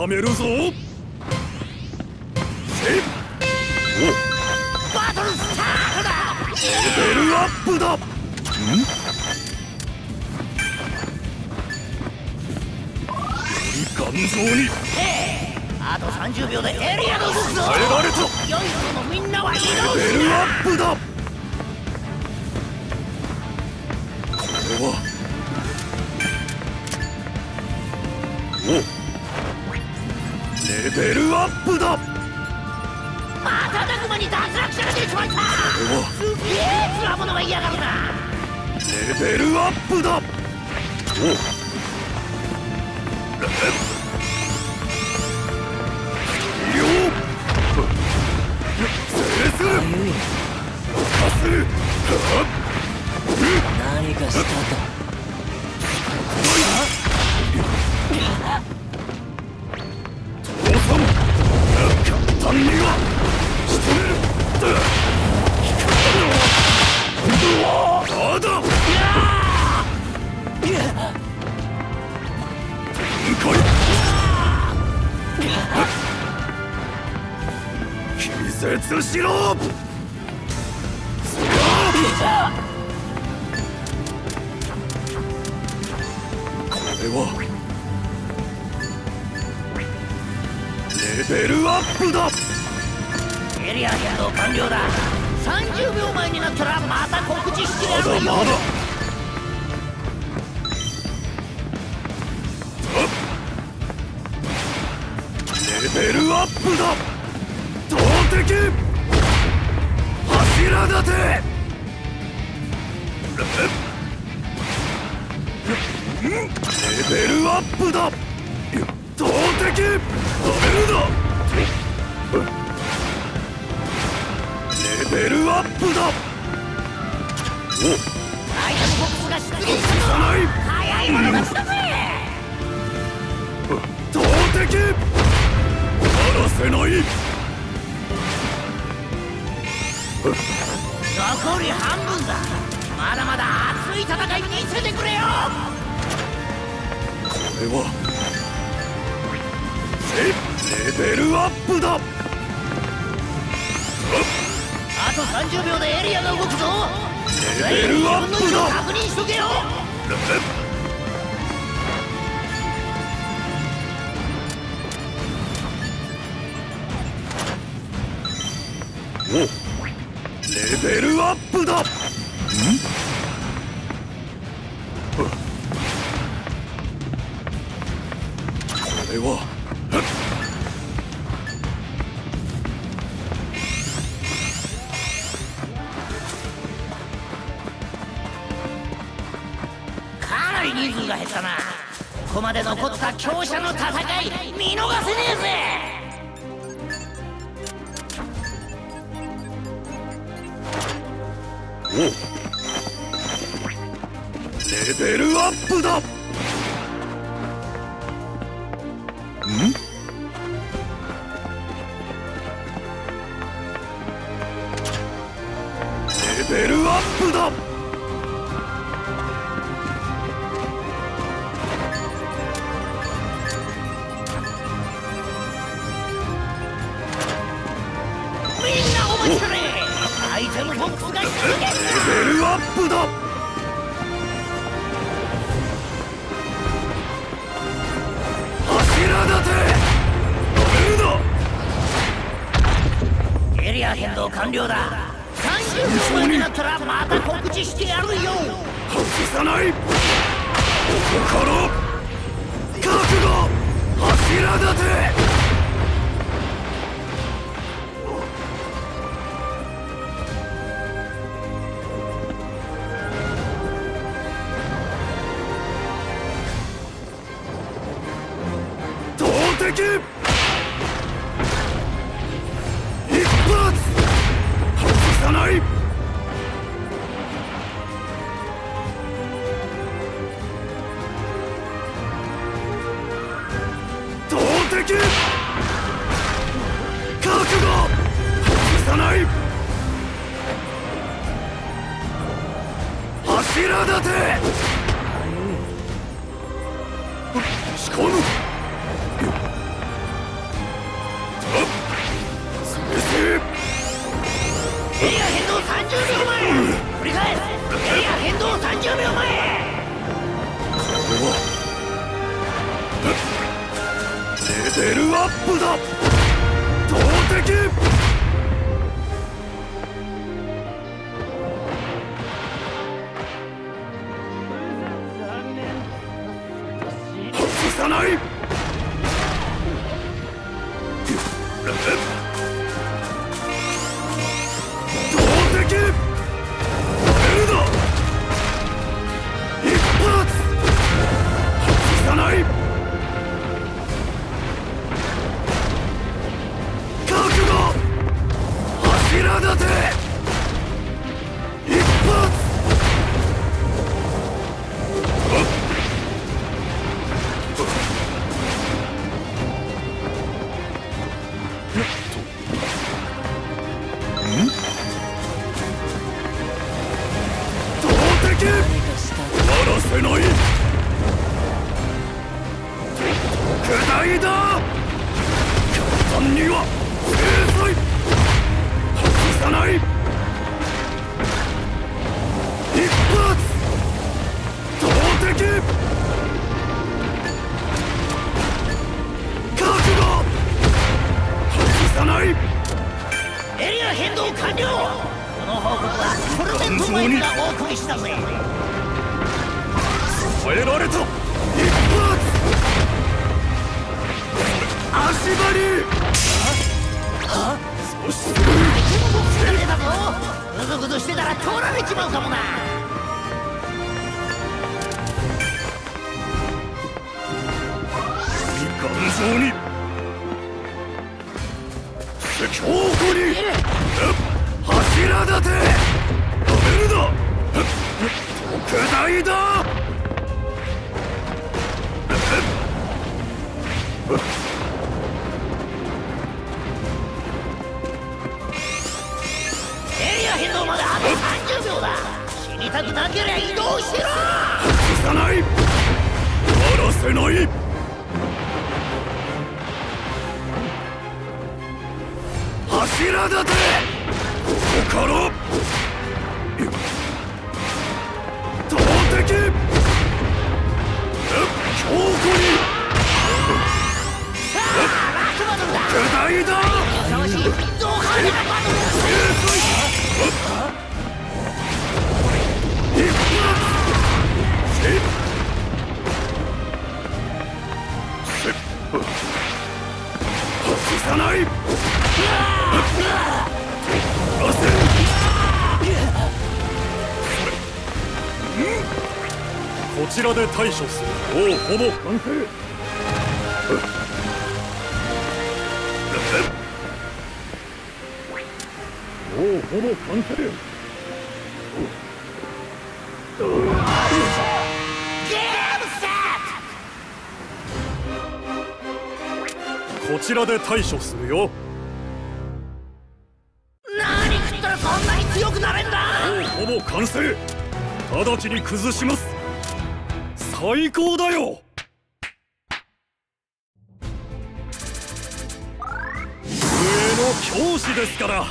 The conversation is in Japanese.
はめるぞ。せバトルスタートだレベルアップだ。ん？より頑丈に。あと30秒でエリアが動くぞ。耐えられた。良い方のみんなは移動レベルアップだベルアップだ。瞬く間に脱落者が出ちまった。これはすげえつわものが嫌がるなレベルアップだ。お何かしたか気絶しろ！これはレベルアップだ！エリア変動完了だ。30秒前になったらまた告知してやるよ。まだまだ。レベルアップだ投擲柱立てレベルアップだ投擲止めるなレベルアップだおアイボックスが出現したぞ。さない早い者勝ちだぜ投擲離せない残り半分だ。まだまだ熱い戦い見せてくれよ。これはせレベルアップだ。あと30秒でエリアが動くぞ。レベルアップだ。確認しとけよ。おレベルアップだ。これは。かなり人数が減ったな。ここまで残った強者の戦い見逃せねえぜ。レベルアップだ。ん？レベルアップだ。レベルアップだ。柱立て。エリア変動完了だ。30秒前になったらまた告知してやるよ。外さない。心覚悟。柱立て投擲一発外さない。投擲覚悟外さない。柱立て。仕込む。球目お前これはルアップださないプルメントマイクがお送りしたぜ。耐えられた。一発。足場にそして。疲れたぞぐずぐずしてたら通られちまうかもな。頑丈に。強固に。柱立てエリアまであと30秒だ。死にたくなけりゃ移動しろ。外さない。終わらせない。柱立て。ここからさない。こちらで対処する。おうほぼ。完成おうほぼ完成ちらで対処するよ。ト何食ったらそんなに強くなれんだ。ほぼ完成。直ちに崩します。最高だよ。上の教師ですから